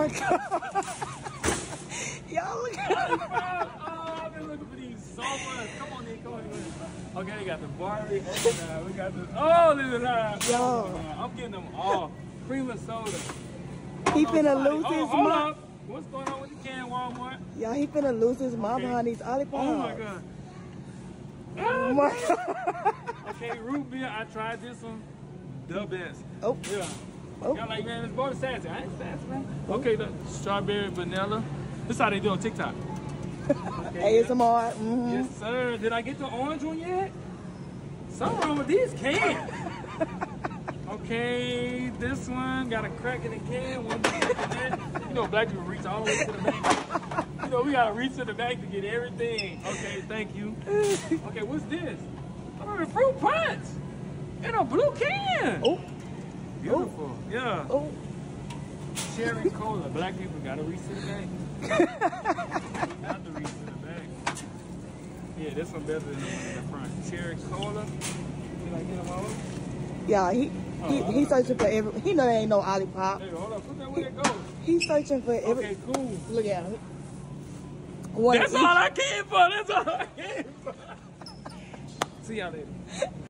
my god. Y'all look oh, I've been looking for these so much. Come on, Nick. Come on, Nick. Okay, we got the Barbie. Oh, uh, we got the. Oh, this is high. Yo. Oh. I'm getting them all. Cream and soda. He Oh, finna lose oh, his mind. What's going on with the can, Walmart? Y'all, he finna lose his Okay. behind these Olipops. Oh my god. Oh my god. Okay, root beer. I tried this one. The best. Oh, Yeah. Oh. Y'all like, man, it's sassy. I ain't sassy, man. Okay, the strawberry vanilla. This how they do on TikTok. Okay, ASMR. Mm-hmm. Yes, sir. Did I get the orange one yet? Something wrong with these cans. okay, this one got a crack in the can. One in. You know, black people reach all the way to the back. You know, we gotta reach to the back to get everything. Okay, thank you. Okay, what's this? Oh, a fruit punch in a blue can. Oh, Beautiful. Oh. Yeah. oh. Cherry cola. Black people gotta reach to the back. Not to reach to the back. Yeah, this one better than the one in the front. Cherry cola. Can I get them all? Yeah, he he, oh, he searching for every. He know there ain't no Olipop. Hey, hold up. Put that where it goes. He's searching for every. Okay, cool. Look at him. One That's all I came for. That's all I came for. See y'all later.